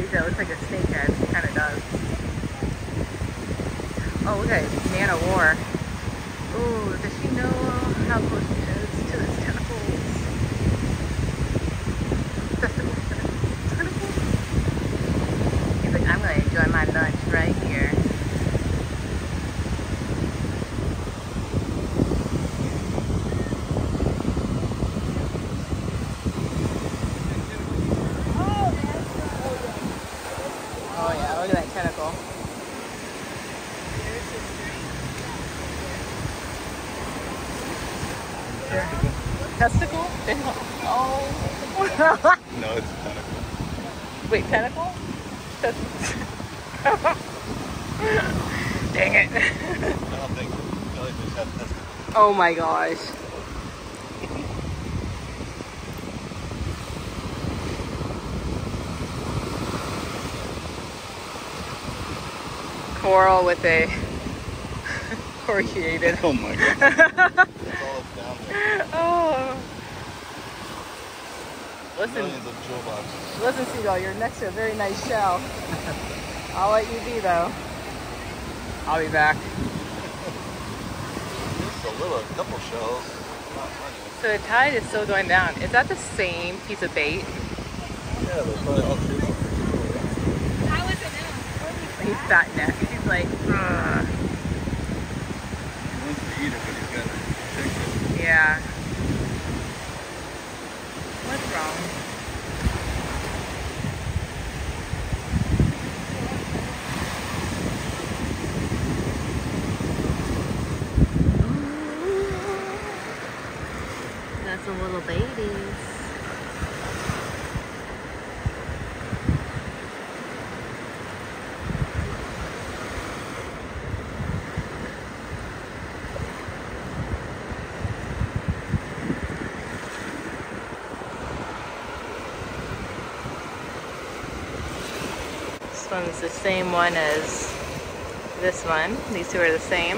bait that looks like a snake head. It kind of does. Oh, look at it. Man of War. Ooh, does she know how close she is to its tentacles? Testicles, tentacles, tentacles. He's like, I'm gonna enjoy my lunch right here. Oh yeah, look at that tentacle. Testicle? Oh. No, it's a tentacle. Wait, tentacle? Dang it. I don't think jellyfish have testicles. Oh my gosh. Coral with a corrugated. Oh my god. That's all it's down there. oh. Listen, Millions of listen, Seagull, you're next to a very nice shell. I'll let you be though. I'll be back. Just a little, a couple shells. Not many. So the tide is still going down. Is that the same piece of bait? Yeah, there's probably all three of them. He's fat neck. He's like, Ugh. He wants to eat it, but he's got to protect it. yeah. Wrong? Got some little babies. This one's the same one as this one. These two are the same.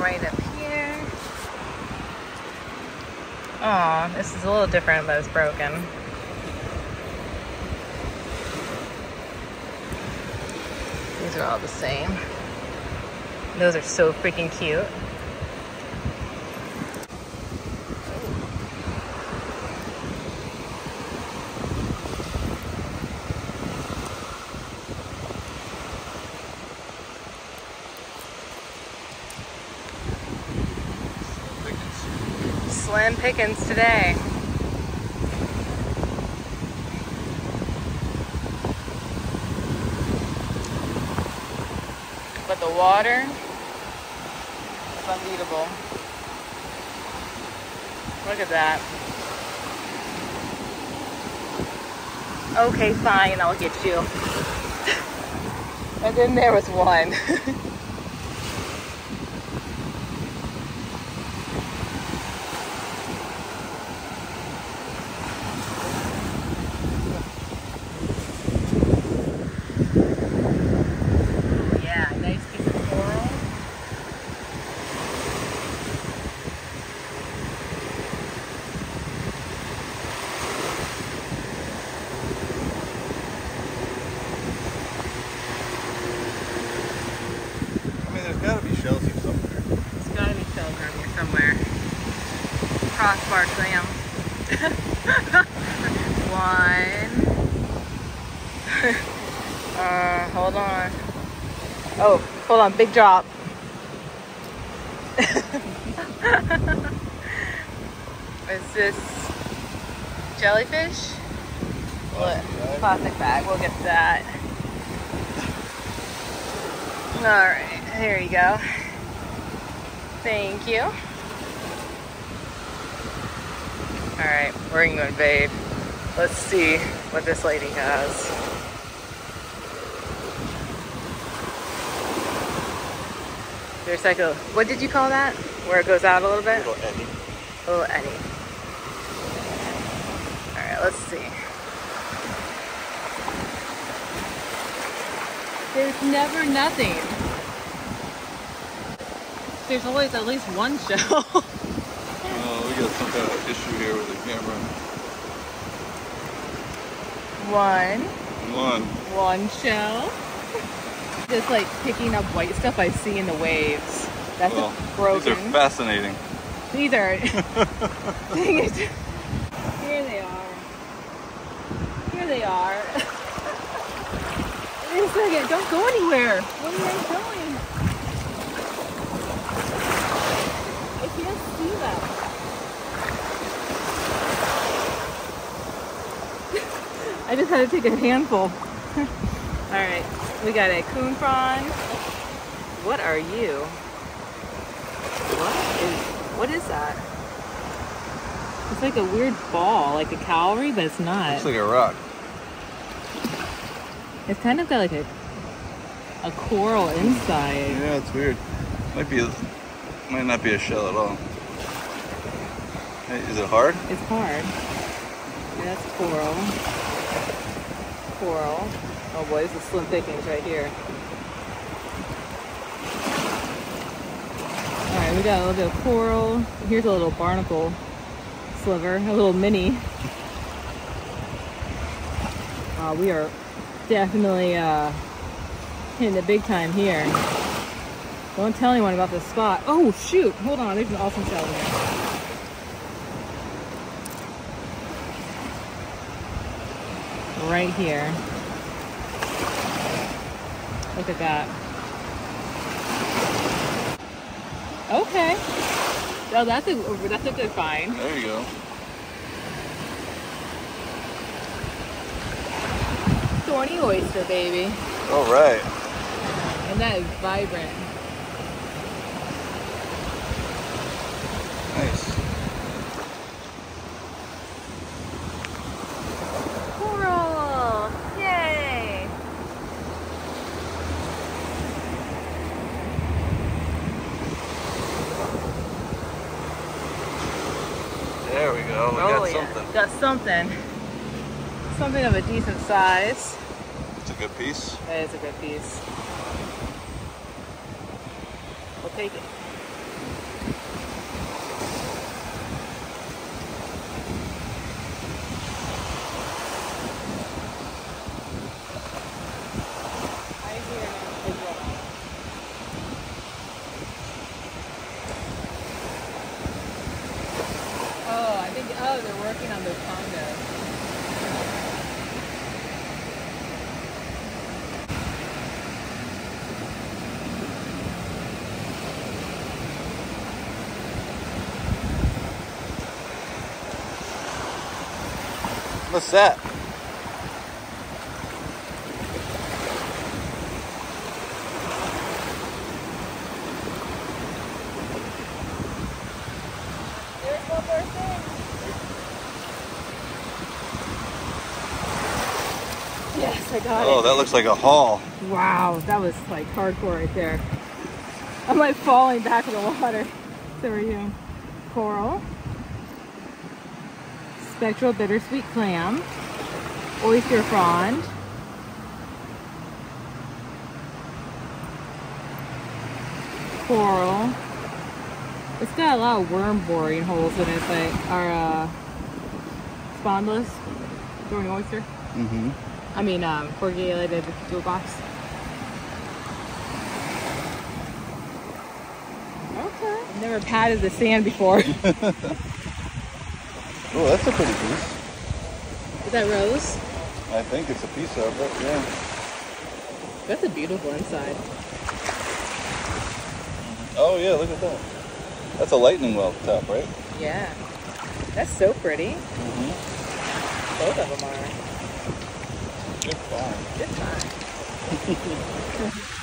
Right up here. Aw, this is a little different, but it's broken. These are all the same. Those are so freaking cute. Slim pickings today. But the water is unbeatable. Look at that. Okay, fine, I'll get you. and then there was one. Yeah, nice piece of coral. I mean, there's got to be shells here somewhere. There's gotta be shells around here somewhere. Crossbar clam. One. uh, hold on. Oh, hold on, big drop. Is this jellyfish? Plastic bag. We'll get that. All right, there you go. Thank you. All right, we're gonna invade. Let's see what this lady has. There's like a, what did you call that? Where it goes out a little bit? Little eddy. A little eddy. All right, let's see. There's never nothing. There's always at least one show. Oh, we got some kind of issue here with the camera. one. One. One show. Just like picking up white stuff I see in the waves. That's Well, broken. these are fascinating. These are. Dang it. Here they are. Here they are. Wait a second. Don't go anywhere. What are you going? I can't see them. I just had to take a handful. All right, we got a coon prawn. What are you? What is what is that? It's like a weird ball, like a calorie, but it's not. It's like a rock. It's kind of got like a a coral inside. Yeah, it's weird. Might be, a, might not be a shell at all. Is it hard? It's hard. Yeah, that's coral. Coral. Oh boy, this is slim pickings right here. Alright, we got a little bit of coral. Here's a little barnacle sliver, a little mini. Uh, we are definitely uh, hitting it big time here. Don't tell anyone about this spot. Oh shoot, hold on, there's an awesome shell right here. Look at that. Okay. Oh, that's a that's a good find. There you go. Thorny oyster, baby. All right. And that is vibrant. Nice. Coral! Yay! There we go. We oh got something. something. Something of a decent size. It's a good piece. It is a good piece. We'll take it. I hear it as well. Oh, I think, they're working on condos. What's that? There's one more thing. Yes, I got Oh, it. That looks like a haul. Wow, that was like hardcore right there. I'm like falling back in the water. So are you. Coral. Spectral bittersweet clam. Oyster frond. Coral. It's got a lot of worm boring holes in it. Like our uh, spondylus, thorny oyster. Mm-hmm. I mean, um, corrugated jewel box. Okay. I've never patted the sand before. Oh, that's a pretty piece. Is that rose? I think it's a piece of it, yeah. That's a beautiful inside. Oh, yeah, look at that. That's a lightning whelk top, right? Yeah. That's so pretty. Mm-hmm. Both of them are. Good find. Good time.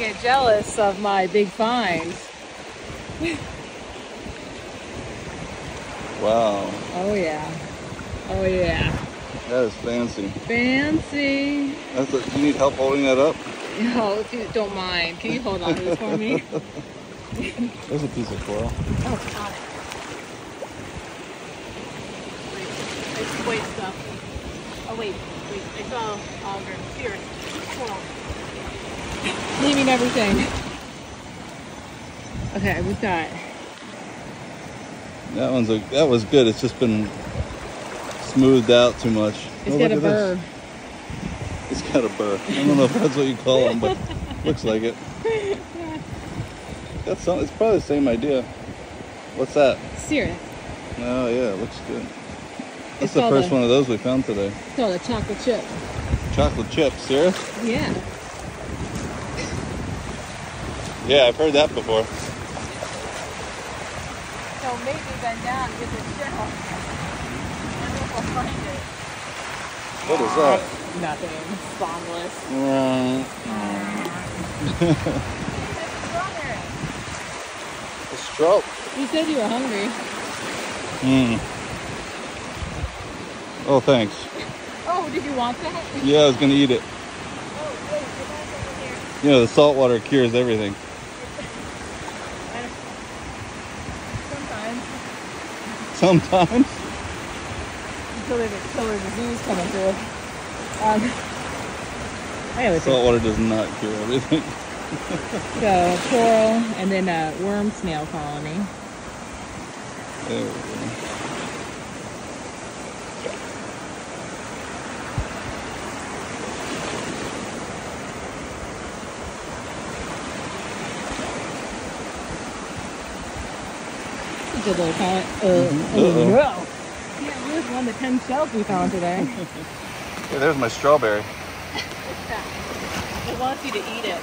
get jealous of my big finds. Wow. Oh yeah. Oh yeah. That is fancy. Fancy. That's a, you need help holding that up? No, if you don't mind, can you hold on to this for me? There's a piece of coral. Oh, got it. Wait, I see white stuff. Oh wait, wait, I saw auger. Here, hold on. Leaving everything. Okay, we've got That one's a that was good. It's just been smoothed out too much. It's Oh, got a at this. burr. It's got a burr. I don't know if that's what you call them, but looks like it. That's some, it's probably the same idea. What's that? Syrup. Oh yeah, it looks good. That's It's the first a- one of those we found today. It's called a chocolate chip. Chocolate chip, serious? Yeah. Yeah, I've heard that before. So maybe bend down and get this shell. And then we'll find it. What is that? Nothing. Spawnless. A stroke. You said you were hungry. Mm. Oh, thanks. Oh, did you want that? Yeah, I was gonna eat it. Oh, wait, the back's over here. You know, the salt water cures everything. Sometimes. Until until there's disease coming through. Um, I would Salt water does not cure everything. so. Coral and then a worm snail colony. There we go. It's a little colony. Uh, Uh-oh. oh, no. Yeah, one of the 10 shells we found today? Hey, there's my strawberry. It wants you to eat it.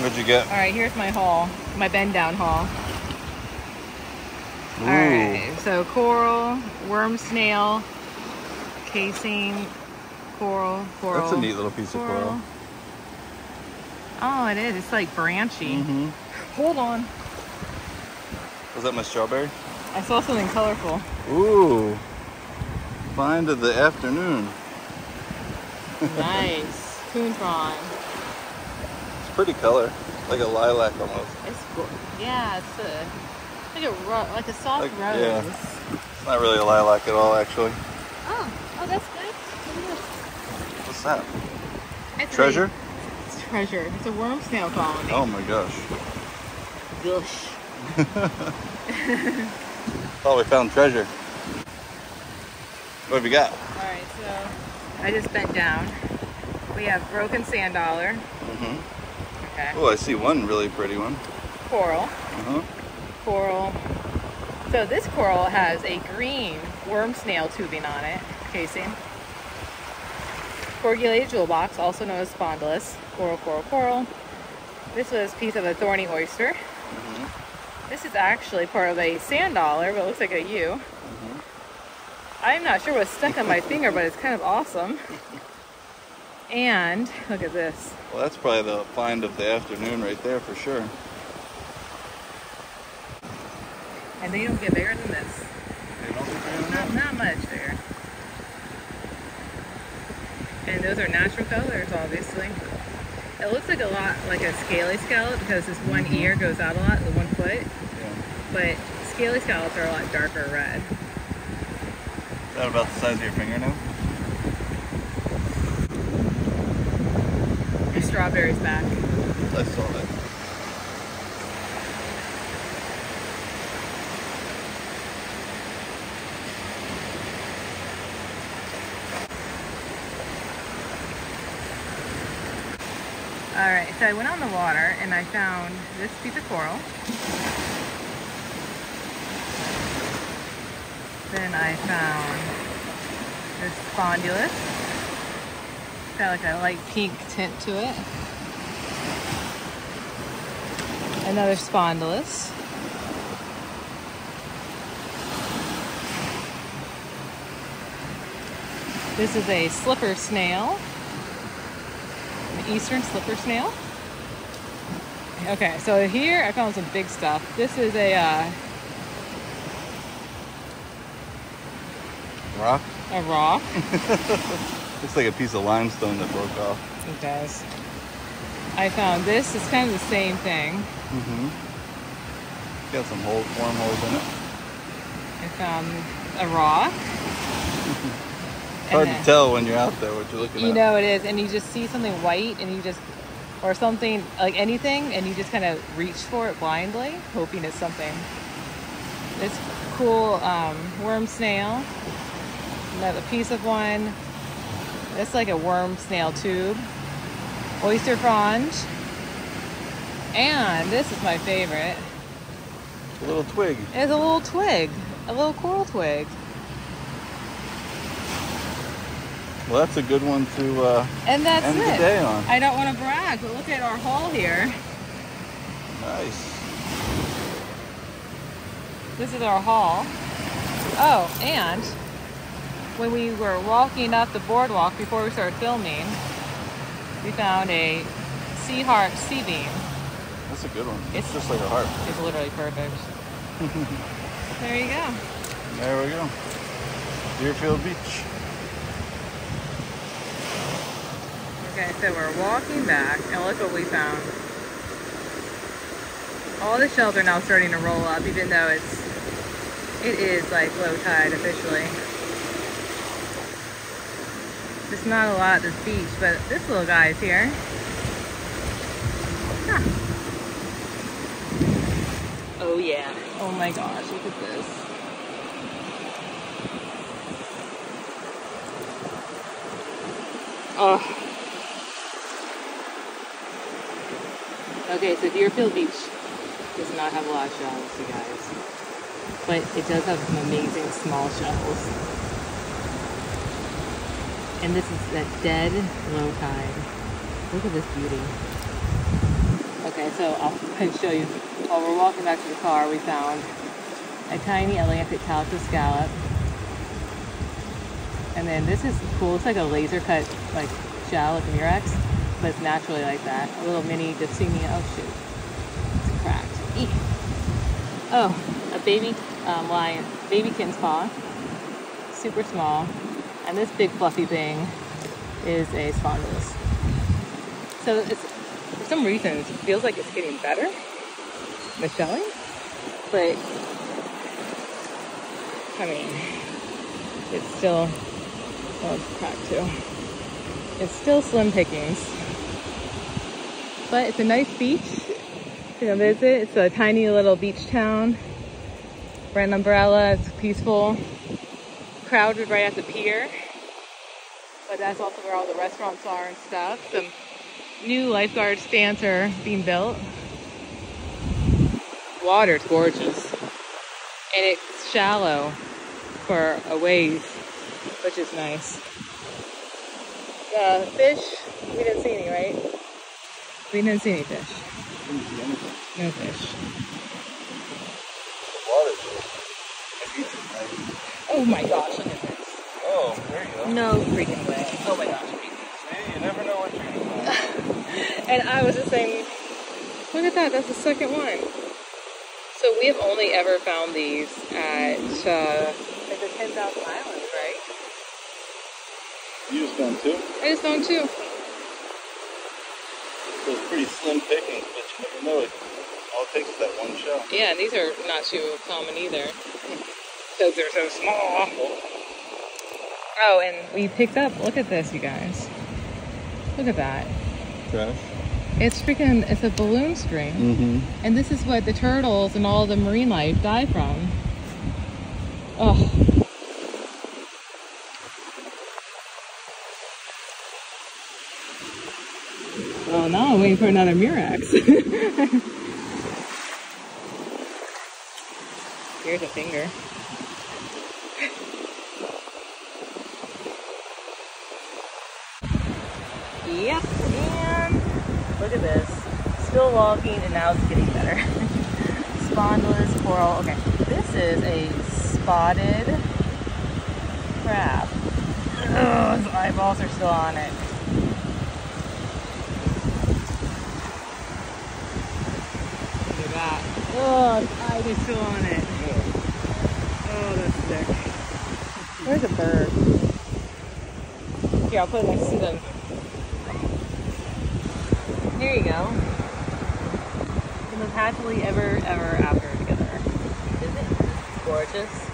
What'd you get? All right, here's my haul, my bend down haul. Ooh. All right, so coral, worm snail, casing, coral, coral. That's a neat little piece of coral. Oh, it is. It's like branchy. Mm-hmm. Hold on. Was that my strawberry? I saw something colorful. Ooh. Find of the afternoon. Nice. Coon prawn. It's pretty color. Like a lilac almost. It's yeah, it's a like a like a soft Like- rose. yeah. It's not really a lilac at all, actually. Oh, oh, that's good. What's that? It's Treasure? It's treasure. It's a worm snail colony. Oh my gosh. Gush. Thought we found treasure. What have you got? All right, so I just bent down. We have broken sand dollar. Mm-hmm. Okay. Oh, I see one really pretty one. Coral. Uh-huh. Coral. So this coral has a green worm snail tubing on it, casing. Corrugated jewel box, also known as spondylus. Coral, coral, coral. This was a piece of a thorny oyster. Mm-hmm. This is actually part of a sand dollar, but it looks like a U. Mm-hmm. I'm not sure what's stuck on my finger, but it's kind of awesome. And look at this. Well, that's probably the find of the afternoon right there for sure. And they don't get bigger than this. Not, not much bigger. And those are natural colors, obviously. It looks like a lot like a scaly scallop because this one Mhm. ear goes out a lot, the one foot. Yeah. But scaly scallops are a lot darker red. Is that about the size of your fingernail? The strawberries back. I saw that. All right, so I went on the water and I found this piece of coral. Then I found this spondylus. It's got like a light pink tint to it. Another spondylus. This is a slipper snail, eastern slipper snail. Okay, so here I found some big stuff. This is a uh, Rock? a rock. Looks like a piece of limestone that broke off. It does. I found this. It's kind of the same thing. Mm-hmm. Got some holes, wormholes in it. I found a rock. It's hard to tell when you're out there what you're looking You at. know it is, and you just see something white, and you just, or something like anything, and you just kind of reach for it blindly, hoping it's something. This cool um, worm snail, another piece of one. That's like a worm snail tube, oyster frond, and this is my favorite. A little twig. It's a little twig, a little coral twig. Well, that's a good one to uh, And that's end it. the day on. I don't want to brag, but look at our haul here. Nice. This is our haul. Oh, and when we were walking up the boardwalk before we started filming, we found a sea heart sea bean. That's a good one. It's- It's just like a heart. It's literally perfect. there you go. There we go. Deerfield Beach. Okay, so we're walking back, and look what we found. All the shells are now starting to roll up, even though it's it is like low tide officially. There's not a lot at this beach, but this little guy is here. Huh. Oh yeah. Oh my gosh, look at this. Oh. Okay, so Deerfield Beach does not have a lot of shells, you guys. But it does have some amazing small shells. And this is that dead low tide. Look at this beauty. Okay, so I'll show you. While we're walking back to the car, we found a tiny Atlantic calico scallop. And then this is cool. It's like a laser cut like shell like a Murex, but it's naturally like that. A little mini Dipsomia. Oh shoot, it's cracked. Eek. Oh, a baby um, lion, baby kitten's paw, super small, and this big fluffy thing is a spondylus. So it's for some reason it feels like it's getting better, the but I mean, it's still Oh, it's cracked too. It's still slim pickings. But it's a nice beach to visit. It's a tiny little beach town. Rent an umbrella, it's peaceful. Crowded right at the pier. But that's also where all the restaurants are and stuff. Some new lifeguard stands are being built. Water's gorgeous. And it's shallow for a ways which is nice. Uh, fish, we didn't see any, right? We didn't see any fish. Didn't see anything. No fish. The water's Oh my gosh, look at this. Oh, there you go. No freaking way. Oh my gosh. See, you never know what you're gonna. And I was just saying, look at that, that's the second one. So we have only ever found these at uh, like the 10,000 Islands, right? You just found two. I just found two. So it's pretty slim pickings, but you never know it. All it takes is that one shell. Yeah, and these are not too common either. Because they're so small. Oh, and we picked up, look at this, you guys. Look at that. Trash. It's freaking, it's a balloon string. Mm-hmm. And this is what the turtles and all the marine life die from. Oh. Well, now I'm waiting for another Murex. Here's a finger. Yep, and look at this. Still walking, and now it's getting better. Spondylus coral. Okay, this is a spotted crab. Oh, his eyeballs are still on it. Look at that. Oh, his eyes are still on it. Oh, that's sick. Where's a bird? Here, I'll put it next to them. Here you go. They live happily ever, ever after together. Isn't it gorgeous?